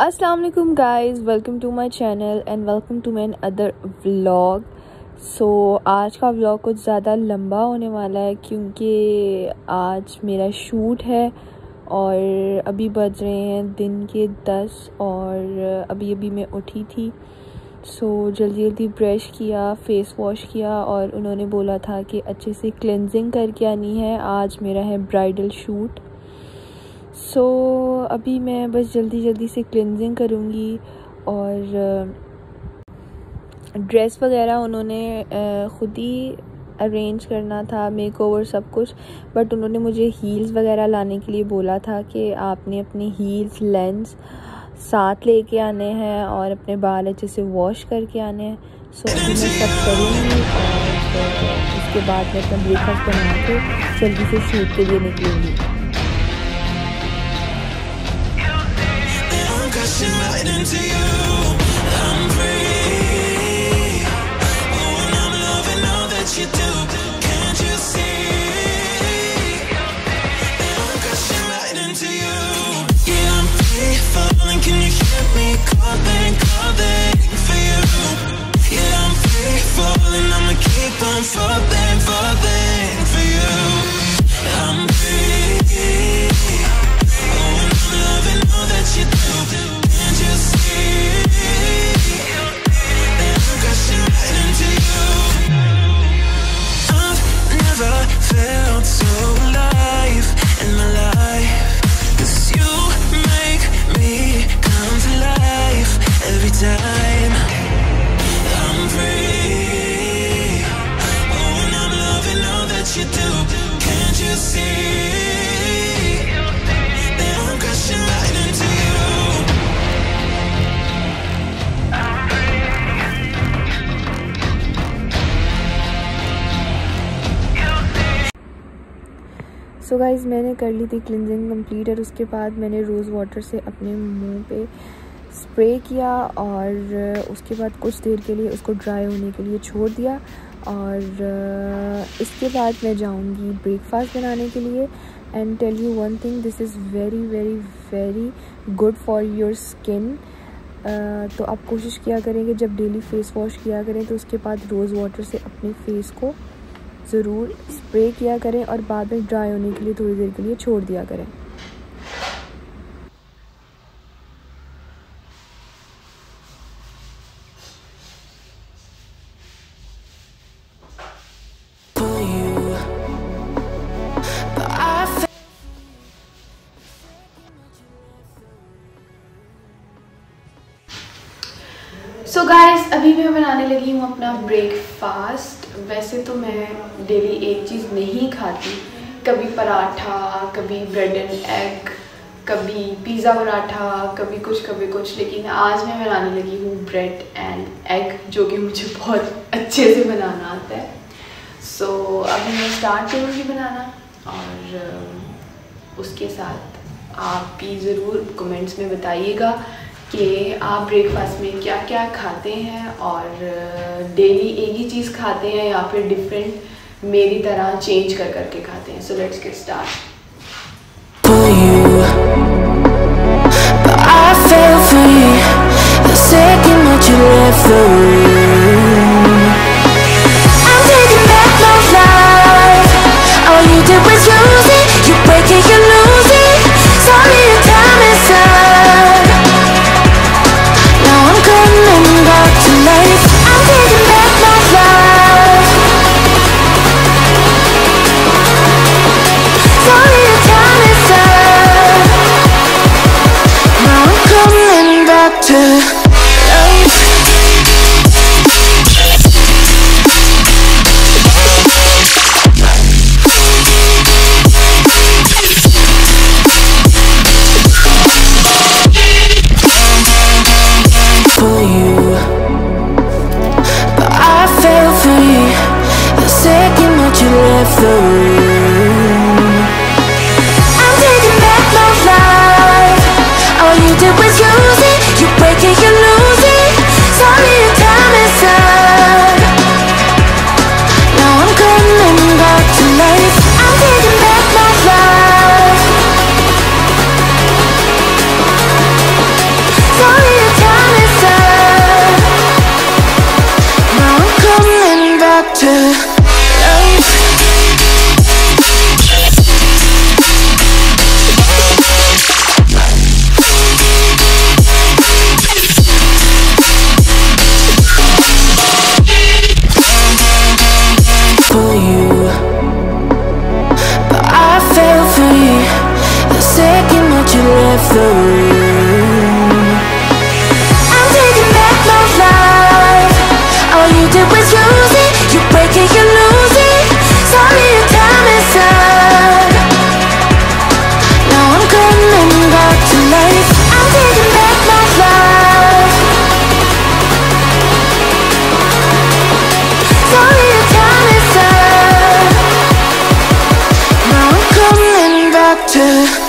अस्सलाम वालेकुम guys welcome to my channel and welcome to another vlog so आज का व्लॉग कुछ ज़्यादा लंबा होने वाला है क्योंकि आज मेरा शूट है और अभी बज रहे हैं दिन के दस और अभी अभी मैं उठी थी। सो so, जल्दी जल्दी ब्रश किया फेस वॉश किया और उन्होंने बोला था कि अच्छे से क्लेंजिंग करके आनी है। आज मेरा है ब्राइडल शूट सो so, अभी मैं बस जल्दी जल्दी से क्लिनजिंग करूँगी और ड्रेस वगैरह उन्होंने ख़ुद ही अरेंज करना था मेक ओवर सब कुछ बट उन्होंने मुझे हील्स वगैरह लाने के लिए बोला था कि आपने अपने हील्स लेंस साथ लेके आने हैं और अपने बाल अच्छे से वॉश करके आने हैं। सो अभी मैं सब करूँगी और इसके बाद मैं अपना ब्रेकफास्ट बना के जल्दी से शूट के लिए निकलूँगी। मैंने कर ली थी क्लिनजिंग कंप्लीट और उसके बाद मैंने रोज़ वाटर से अपने मुँह पे स्प्रे किया और उसके बाद कुछ देर के लिए उसको ड्राई होने के लिए छोड़ दिया और इसके बाद मैं जाऊँगी ब्रेकफास्ट बनाने के लिए and tell you one thing this is very very very good for your skin तो आप कोशिश किया करें कि जब डेली फेस वॉश किया करें तो उसके बाद रोज़ वाटर से अपने फेस को ज़रूर स्प्रे किया करें और बाद में ड्राई होने के लिए थोड़ी देर के लिए छोड़ दिया करें। सो so गाइस अभी मैं बनाने लगी हूँ अपना ब्रेकफास्ट वैसे तो मैं डेली एक चीज़ नहीं खाती। कभी पराठा कभी ब्रेड एंड एग कभी पिज़्ज़ा पराठा कभी कुछ कभी कुछ। लेकिन आज मैं बनाने लगी हूँ ब्रेड एंड एग जो कि मुझे बहुत अच्छे से बनाना आता है। सो so, अभी मैं स्टार्ट करूँगी बनाना और उसके साथ आप भी ज़रूर कमेंट्स में बताइएगा। कि आप ब्रेकफास्ट में क्या क्या खाते हैं और डेली एक ही चीज़ खाते हैं या फिर डिफरेंट मेरी तरह चेंज कर करके खाते हैं? So let's get start second that you left the room to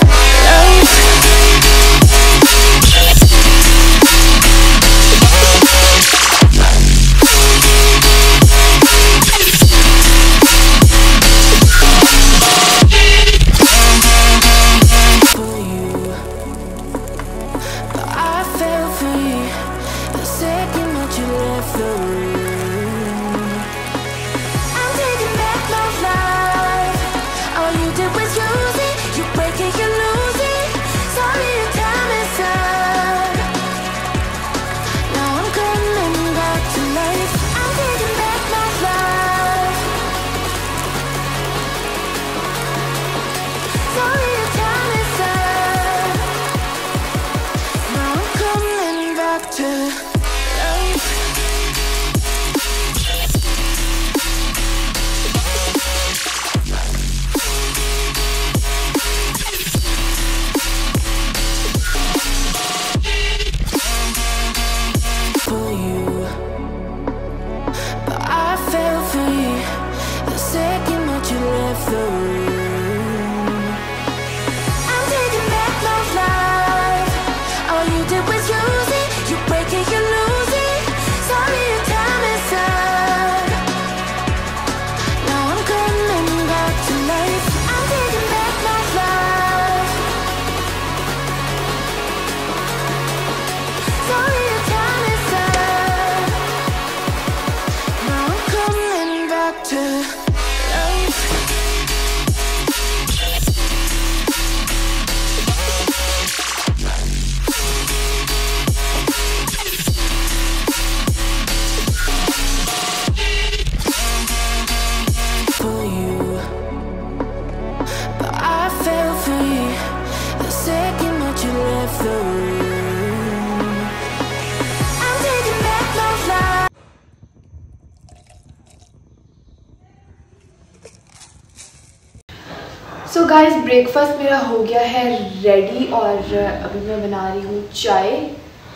breakfast मेरा हो गया है रेडी और अभी मैं बना रही हूँ चाय।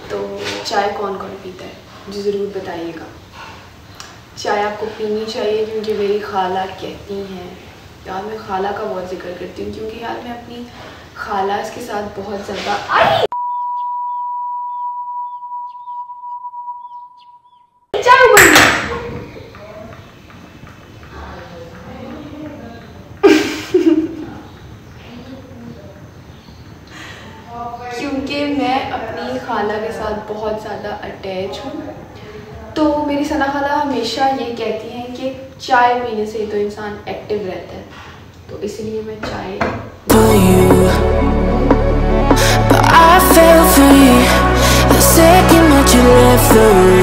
तो चाय कौन कौन पीता है? जी ज़रूर बताइएगा। चाय आपको पीनी चाहिए क्योंकि मेरी खाला कहती हैं। यार, मैं खाला का बहुत ज़िक्र करती हूँ क्योंकि यार मैं अपनी खाला के साथ बहुत ज़्यादा खाला के साथ बहुत ज़्यादा अटैच हूँ। तो मेरी सना खाला हमेशा ये कहती हैं कि चाय पीने से तो इंसान एक्टिव रहता है। तो इसलिए मैं चाय I fell free. The second that you left the room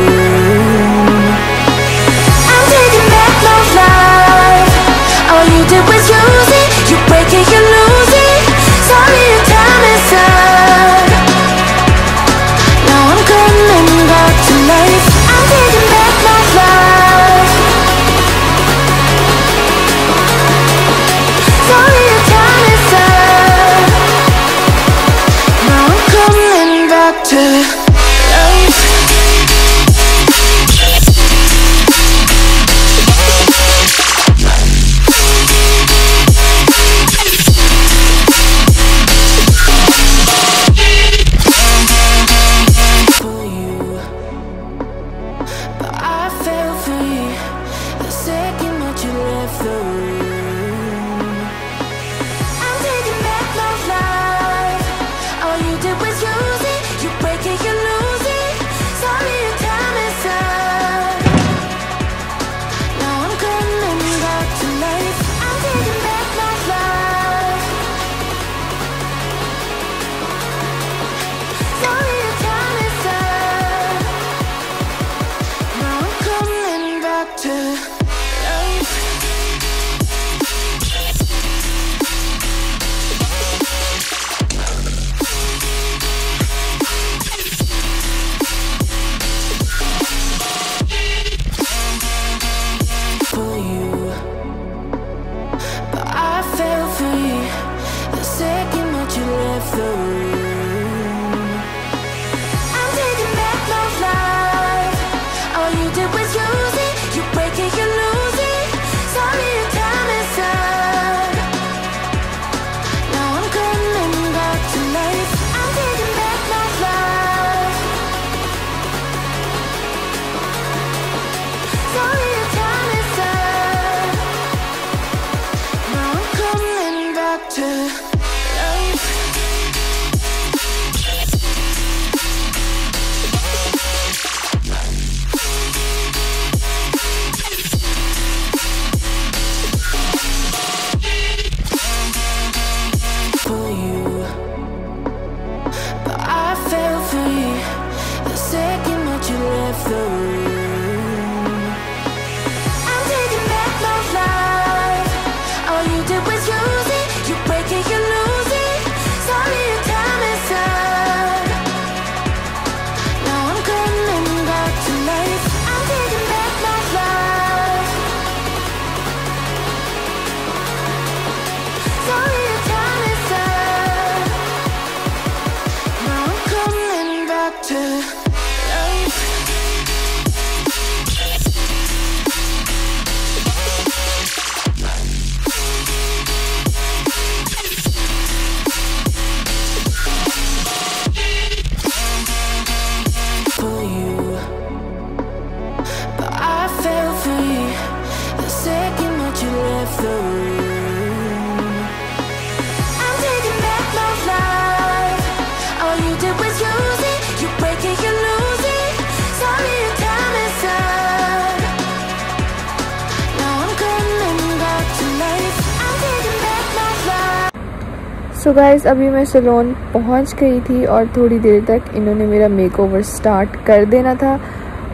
so guys अभी मैं सलोन पहुँच गई थी और थोड़ी देर तक इन्होंने मेरा मेकओवर स्टार्ट कर देना था।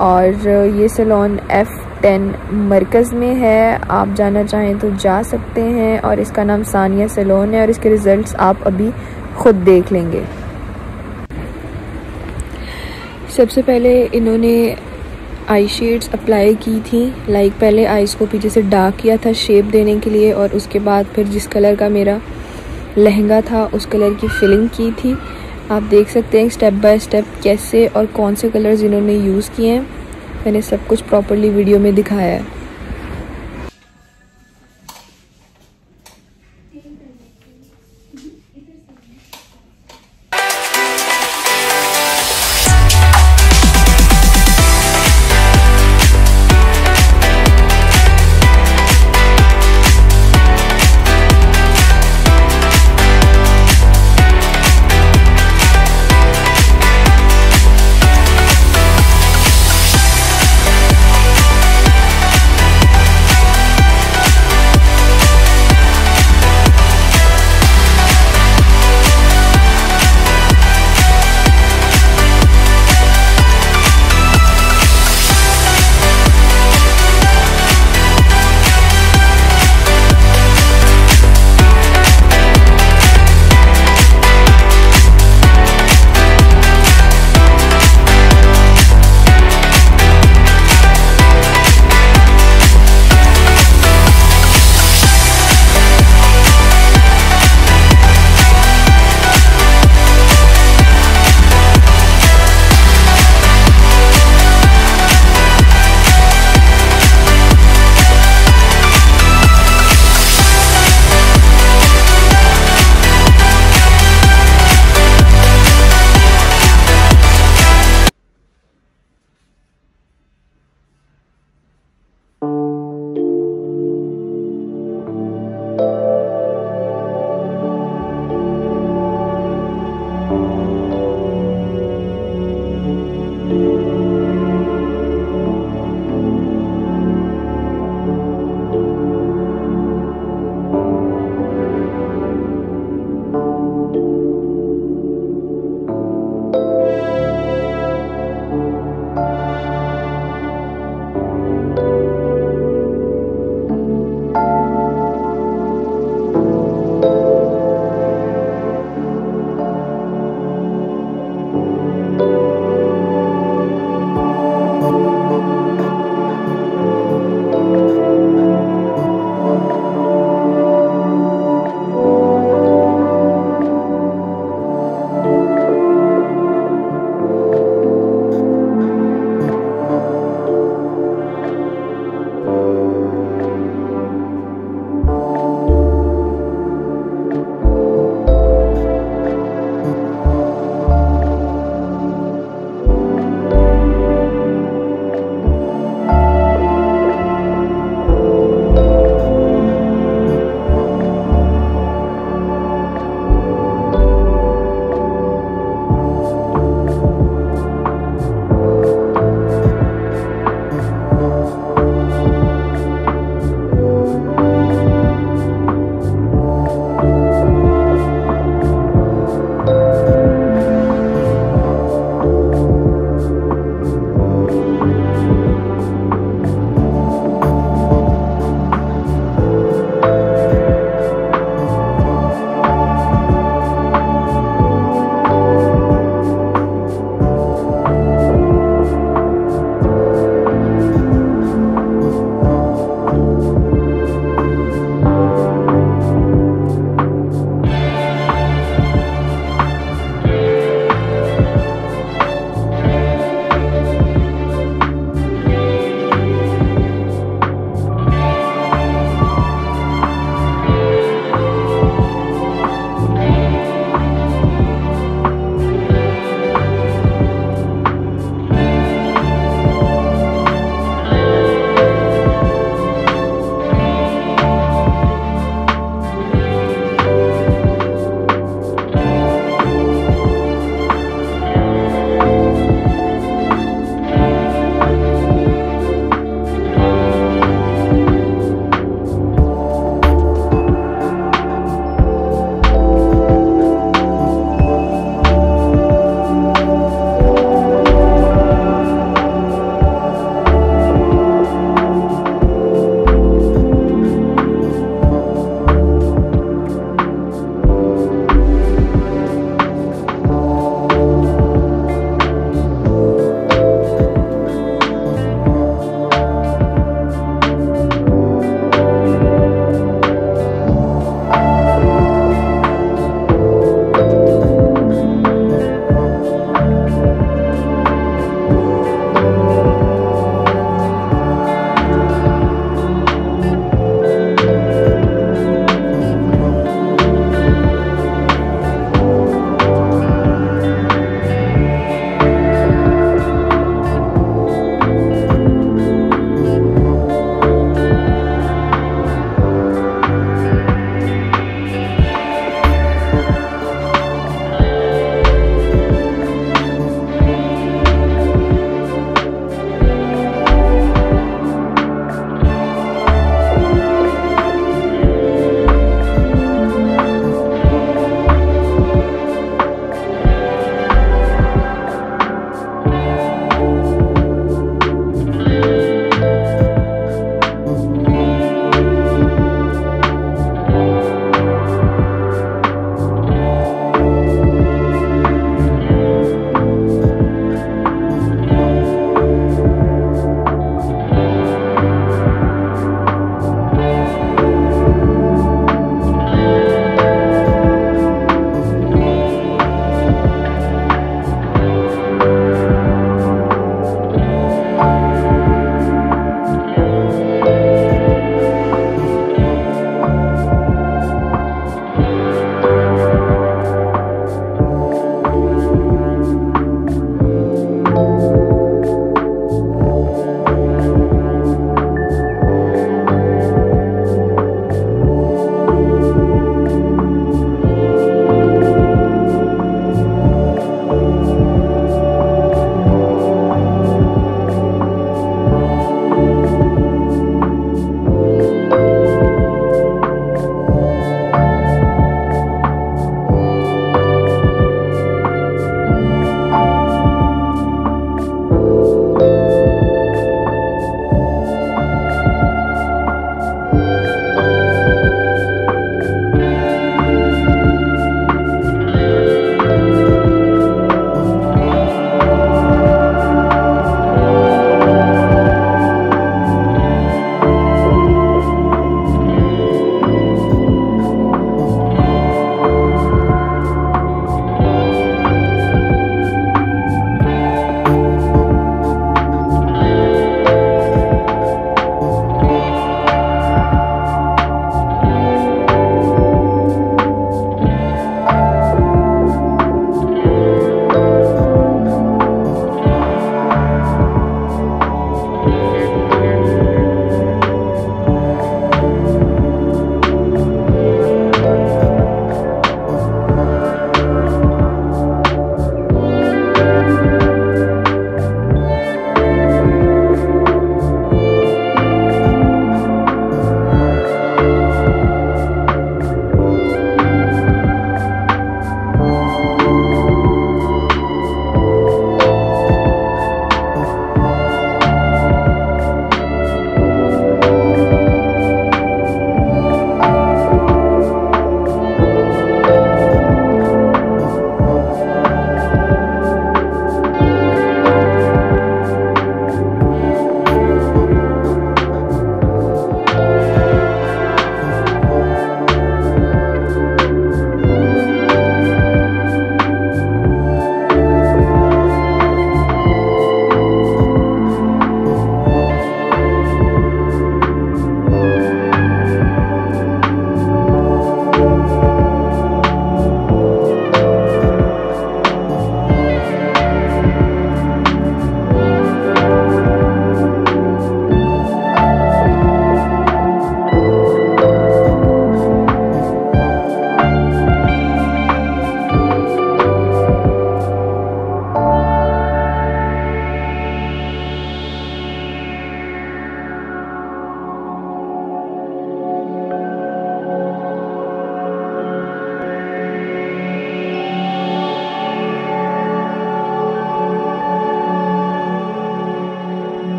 और ये सलोन एफ़ टेन मरकज़ में है। आप जाना चाहें तो जा सकते हैं और इसका नाम सानिया सलोन है और इसके रिज़ल्ट्स आप अभी ख़ुद देख लेंगे। सबसे पहले इन्होंने आई शेड्स अप्लाई की थी। लाइक पहले आइज़ को पीछे से डार्क किया था शेप देने के लिए और उसके बाद फिर जिस कलर का मेरा लहंगा था, उस कलर की फिलिंग की थी। आप देख सकते हैं स्टेप बाय स्टेप कैसे और कौन से कलर्स इन्होंने यूज़ किए हैं। मैंने सब कुछ प्रॉपरली वीडियो में दिखाया है।